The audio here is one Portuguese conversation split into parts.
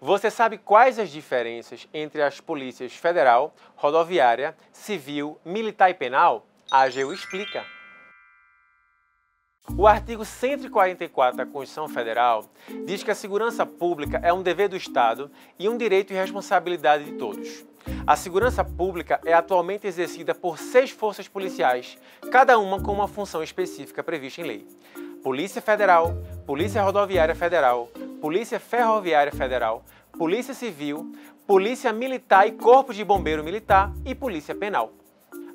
Você sabe quais as diferenças entre as polícias federal, rodoviária, civil, militar e penal? A AGU explica. O artigo 144 da Constituição Federal diz que a segurança pública é um dever do Estado e um direito e responsabilidade de todos. A segurança pública é atualmente exercida por seis forças policiais, cada uma com uma função específica prevista em lei. Polícia Federal, Polícia Rodoviária Federal, Polícia Ferroviária Federal, Polícia Civil, Polícia Militar e Corpo de Bombeiro Militar e Polícia Penal.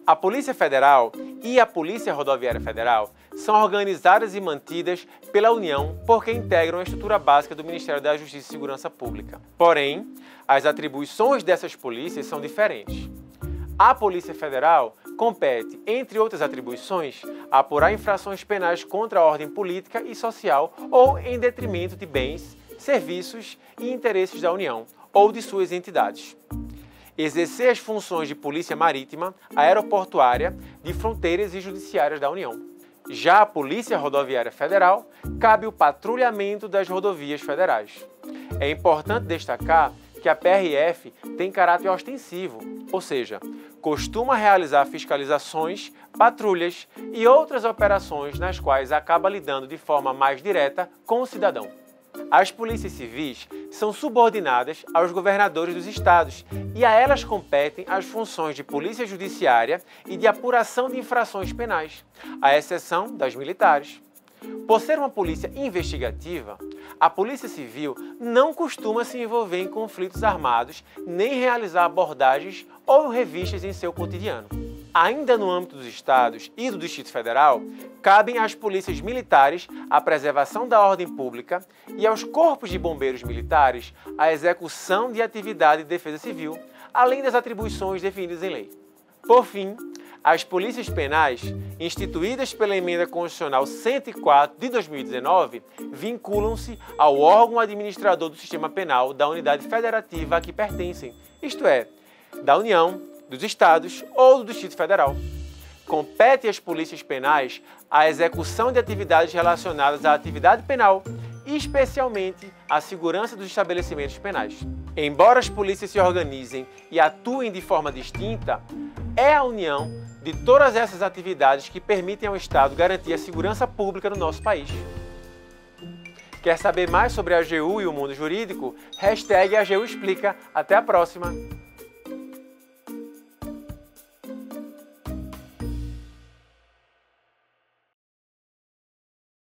A Polícia Federal e a Polícia Rodoviária Federal são organizadas e mantidas pela União porque integram a estrutura básica do Ministério da Justiça e Segurança Pública. Porém, as atribuições dessas polícias são diferentes. A Polícia Federal compete, entre outras atribuições, apurar infrações penais contra a ordem política e social ou em detrimento de bens, serviços e interesses da União ou de suas entidades exercer as funções de polícia marítima, aeroportuária, de fronteiras e judiciárias da União. Já a Polícia Rodoviária Federal cabe o patrulhamento das rodovias federais. É importante destacar que a PRF tem caráter ostensivo, ou seja, costuma realizar fiscalizações, patrulhas e outras operações nas quais acaba lidando de forma mais direta com o cidadão. As polícias civis são subordinadas aos governadores dos estados e a elas competem as funções de polícia judiciária e de apuração de infrações penais, à exceção das militares. Por ser uma polícia investigativa, a Polícia Civil não costuma se envolver em conflitos armados nem realizar abordagens ou revistas em seu cotidiano. Ainda no âmbito dos estados e do Distrito Federal, cabem às polícias militares a preservação da ordem pública e aos corpos de bombeiros militares a execução de atividade de defesa civil, além das atribuições definidas em lei. Por fim, as polícias penais, instituídas pela Emenda Constitucional 104 de 2019, vinculam-se ao órgão administrador do sistema penal da unidade federativa a que pertencem, isto é, da União, dos estados ou do Distrito Federal. Compete às polícias penais a execução de atividades relacionadas à atividade penal, especialmente a segurança dos estabelecimentos penais. Embora as polícias se organizem e atuem de forma distinta, é a união de todas essas atividades que permitem ao Estado garantir a segurança pública no nosso país. Quer saber mais sobre a AGU e o mundo jurídico? Hashtag AGU Explica. Até a próxima!